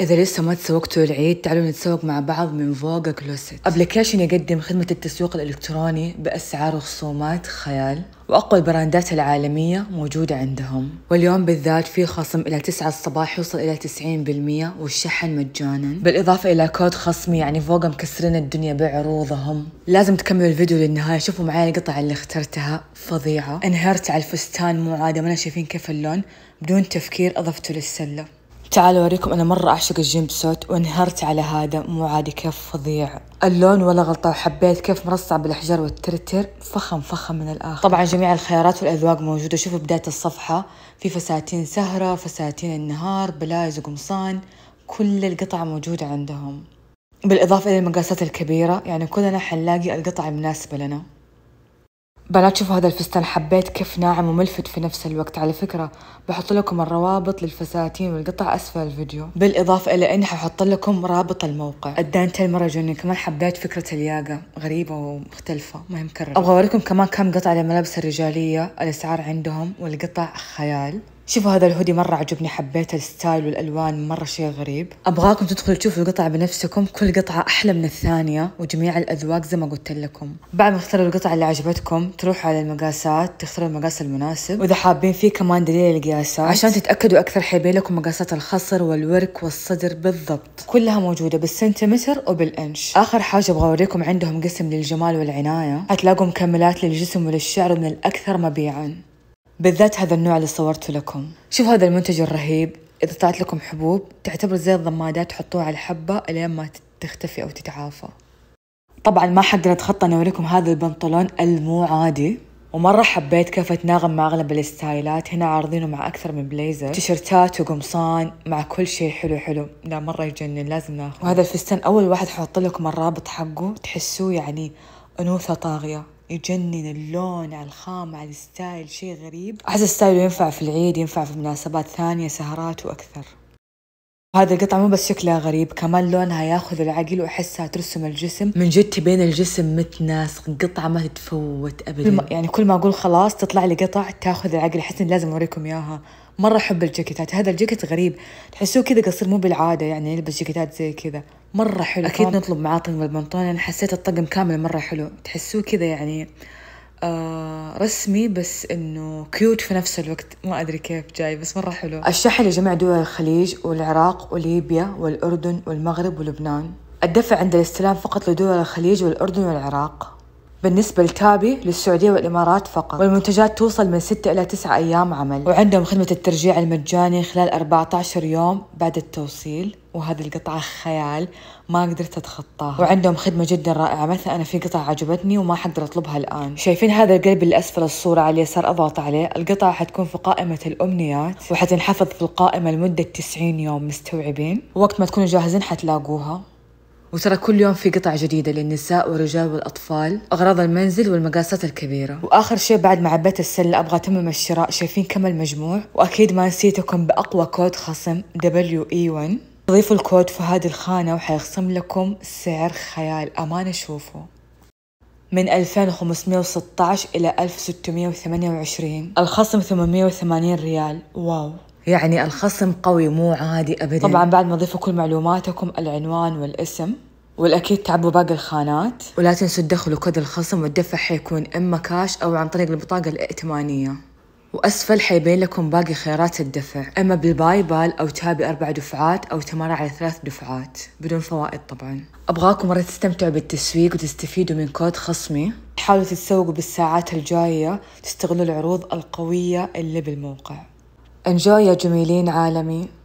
إذا لسه ما تسوقتوا العيد تعالوا نتسوق مع بعض من ڤوغاكلوسيت. application يقدم خدمة التسويق الإلكتروني بأسعار وخصومات خيال وأقوى البراندات العالمية موجودة عندهم. واليوم بالذات في خصم إلى 9 الصباح يوصل إلى 90% والشحن مجانا. بالإضافة إلى كود خصمي يعني ڤوغا مكسرين الدنيا بعروضهم. لازم تكملوا الفيديو للنهاية شوفوا معايا القطع اللي اخترتها. فظيعة. انهرت على الفستان مو عادة ما شايفين كيف اللون بدون تفكير أضفته للسلة. تعالوا أوريكم أنا مرة أعشق ال jumpsuit وانهرت على هذا مو عادي كيف فظيع. اللون ولا غلطة وحبيت كيف مرصع بالأحجار والترتر فخم فخم من الآخر. طبعا جميع الخيارات والأذواق موجودة. شوفوا بداية الصفحة في فساتين سهرة فساتين النهار بلايز وقمصان كل القطع موجودة عندهم. بالإضافة إلى المقاسات الكبيرة يعني كلنا حنلاقي القطع المناسبة لنا. بنات شوفوا هذا الفستان حبيت كيف ناعم وملفت في نفس الوقت. على فكرة بحط لكم الروابط للفساتين والقطع أسفل الفيديو. بالإضافة إلى إني ححط لكم رابط الموقع. الدانتيل مرة كمان حبيت فكرة الياقة غريبة ومختلفة ما هي مكررة أبغى أوريكم كمان كم قطعة للملابس الرجالية الأسعار عندهم والقطع خيال. شوفوا هذا الهودي مرة عجبني حبيت ال style والألوان مرة شيء غريب. أبغاكم تدخلوا تشوفوا القطعة بنفسكم كل قطعة أحلى من الثانية وجميع الأذواق زي ما قلت لكم. بعد ما تختاروا القطعة اللي عجبتكم تروحوا على المقاسات تختاروا المقاس المناسب. وإذا حابين فيه كمان دليل القياسات عشان تتأكدوا أكثر حيبين لكم مقاسات الخصر والورك والصدر بالضبط. كلها موجودة بالسنتيمتر وبالإنش. آخر حاجة أبغى أوريكم عندهم قسم للجمال والعناية. حتلاقوا مكملات للجسم وللشعر من الأكثر مبيعاً. بالذات هذا النوع اللي صورته لكم. شوف هذا المنتج الرهيب. إذا طلعت لكم حبوب تعتبر زي الضمادات تحطوها على الحبة لين ما تختفي أو تتعافى. طبعا ما حقدر أتخطى أني أوريكم هذا البنطلون المو عادي. ومرة حبيت كيف تناغم مع أغلب الستايلات. هنا عارضينه مع أكثر من بليزر تيشرتات وقمصان مع كل شيء حلو حلو. لا مرة يجنن لازم ناخذ وهذا الفستان أول واحد ححط لكم الرابط حقه. تحسوه يعني أنوثة طاغية. يجنن اللون على الخام على ال style شيء غريب. أحس ال style ينفع في العيد ينفع في مناسبات ثانية سهرات وأكثر. هذه القطعة مو بس شكلها غريب كمان لونها ياخذ العقل وأحسها ترسم الجسم. من جد تبين الجسم متناسق قطعة ما تتفوت أبدا. يعني كل ما أقول خلاص تطلع لي قطع تاخذ العقل أحس لازم أوريكم إياها. مرة أحب الجاكيتات. هذا الجاكيت غريب. تحسوه كذا قصير مو بالعادة يعني يلبس جاكيتات زي كذا. مرة حلو. أكيد نطلب معاه طقم البنطلون أنا حسيت الطقم كامل مرة حلو. تحسوه كذا يعني آه رسمي بس إنه كيوت في نفس الوقت. ما أدري كيف جاي بس مرة حلو. الشحن لجميع دول الخليج والعراق وليبيا والأردن والمغرب ولبنان. الدفع عند الاستلام فقط لدول الخليج والأردن والعراق. بالنسبة لتابي للسعودية والإمارات فقط. والمنتجات توصل من 6 إلى 9 أيام عمل. وعندهم خدمة الترجيع المجاني خلال 14 يوم بعد التوصيل. وهذه القطعة خيال ما قدرت أتخطاها. وعندهم خدمة جدا رائعة مثلا أنا في قطعة عجبتني وما حقدر أطلبها الآن. شايفين هذا القلب اللي أسفل الصورة على اليسار أضغط عليه. القطعة حتكون في قائمة الأمنيات وحتنحفظ في القائمة لمدة 90 يوم مستوعبين؟ وقت ما تكونوا جاهزين حتلاقوها. وترى كل يوم في قطع جديدة للنساء والرجال والأطفال أغراض المنزل والمقاسات الكبيرة. وآخر شيء بعد ما عبيت السلة أبغى أتمم الشراء. شايفين كم المجموع؟ وأكيد ما نسيتكم بأقوى كود خصم WE1 تضيفوا الكود في هذه الخانة وحيخصم لكم سعر خيال. أمانة شوفوا. من 2516 إلى 1628 الخصم 880 ريال. واو. يعني الخصم قوي مو عادي ابدا. طبعا بعد ما تضيفوا كل معلوماتكم العنوان والاسم والأكيد تعبوا باقي الخانات. ولا تنسوا تدخلوا كود الخصم والدفع حيكون إما كاش أو عن طريق البطاقة الائتمانية. وأسفل حيبين لكم باقي خيارات الدفع. إما بال PayPal أو تابي أربع دفعات أو تمارا على ثلاث دفعات بدون فوائد طبعا. أبغاكم مرة تستمتعوا بالتسويق وتستفيدوا من كود خصمي. حاولوا تتسوقوا بالساعات الجاية تستغلوا العروض القوية اللي بالموقع. انجوي يا جميلين عالمي.